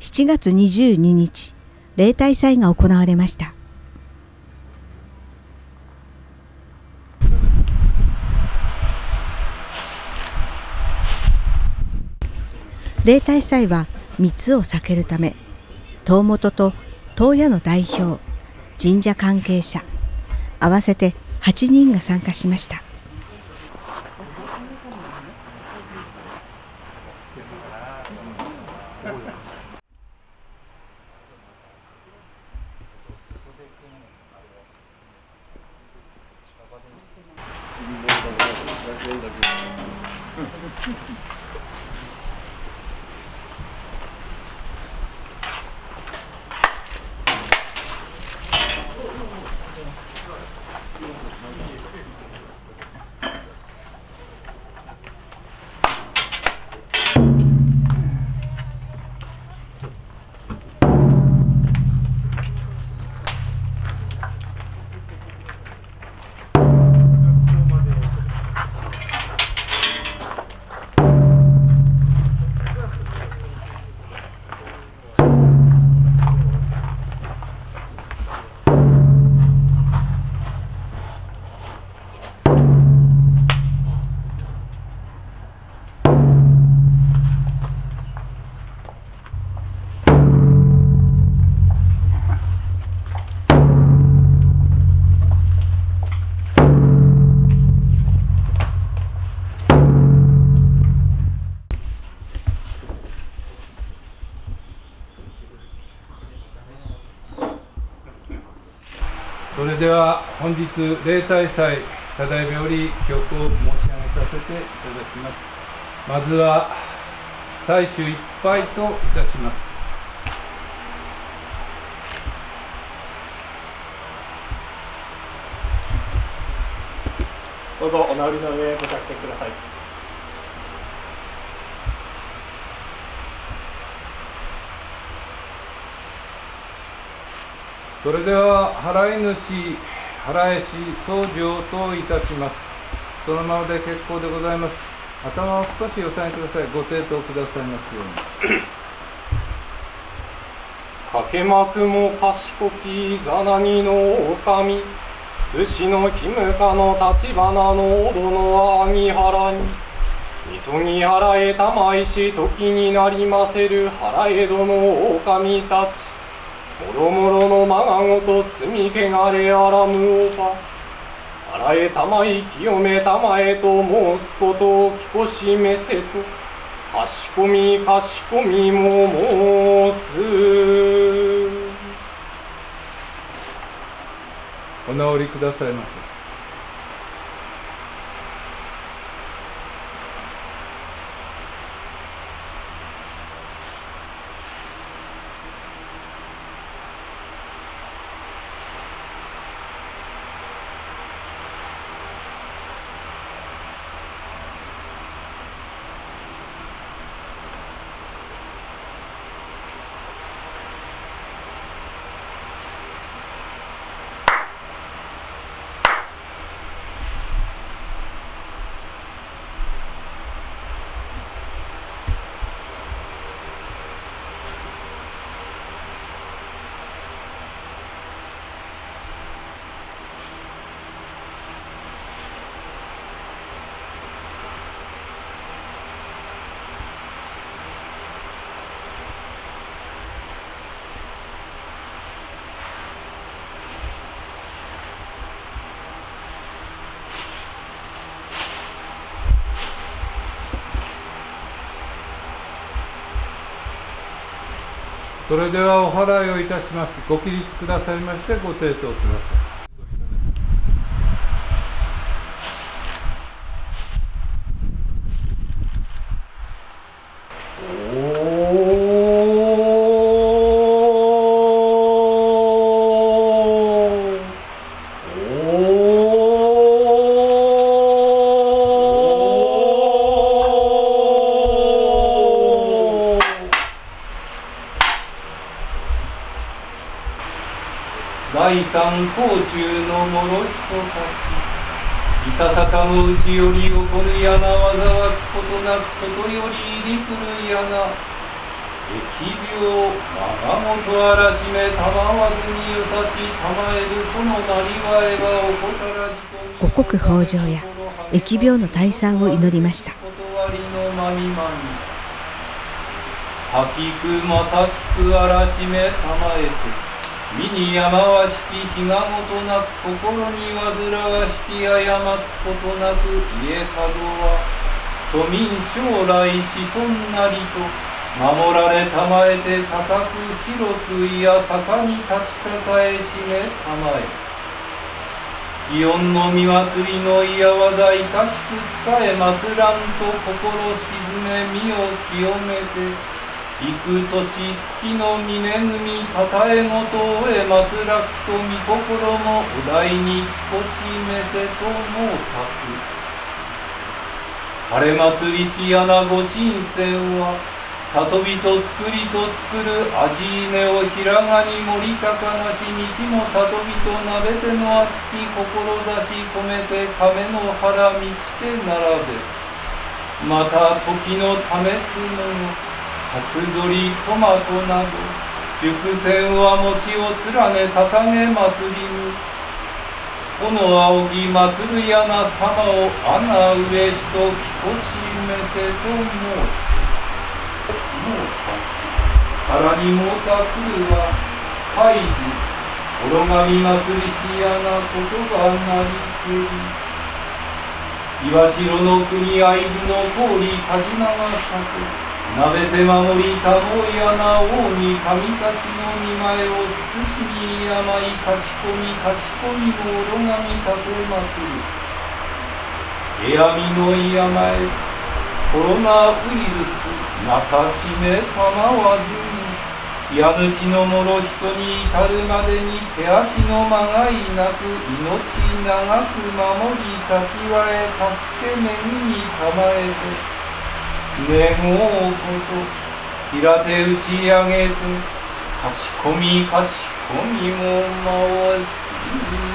7月22日例大祭が行われました。例大祭は密を避けるため東本と東野の代表神社関係者合わせて8人が参加しました。それでは本日例大祭ただいまより曲を申し上げさせていただきます。まずは最終いっぱいといたします。どうぞお直りの上ご着席ください。それでは払い主払い師僧正といたします。そのままで結構でございます。頭を少しお下げください。ご抵当くださいますように。かけまくも賢きざなぎの狼つくしのひむかの立花の踊のあぎ払い。急ぎ払えたまいし時になりませる払えどの狼たち。もろもろのまがごと罪けがれあらむおばあらえたまい清めたまえと申すことを聞こしめせと。かしこみかしこみも申す。お直りくださいませ。それではお払いをいたします。ご起立くださいましてご抵当ください第三甲中の諸人たち。いささかの内より起こる矢が災わくことなく外より入り来る矢が疫病我がもとあらしめたまわずによさしたまえるそのなりわえばおこたらじと五穀豊穣や疫病の退散を祈りました。断りのまみまみ先くまさきくあらしめたまえて身に山わしき日がもとなく心に煩わしき過つことなく家門は庶民将来子孫なりと守られたまえて高く広くいや坂に立ち栄えしめたまえ。祇園の見祭りのいやわざいかしく使え祭らんと心沈め身を清めて幾年月の峰組たたえごとをえ祭らくと見心もお題にこしめせとも咲く晴れ祭りし穴御神仙は里人作りと作る味稲をひらがに盛り高なしみきも里人なべての厚き志込めて亀の腹満ちて並べまた時の試す。もの初鳥トマトなど熟成は餅を連ね捧げ祭りに。この仰ぎ祭るやな様を穴上しときこしめせと申す。申ささらに申さくるは海事転がみ祭りしやなことがなりけり。岩城の国会津の通り田島が咲くなべて守りたもやな王に神たちの見前を慎み病かしこみかしこみのおろがみ立てまつる部屋みの病コロナウイルスなさしめたまわずに家主のもろ人に至るまでに手足のまがいなく命長く守り先はえ助け面にたまえてもうこと平手打ち上げてかしこみかしこみも回す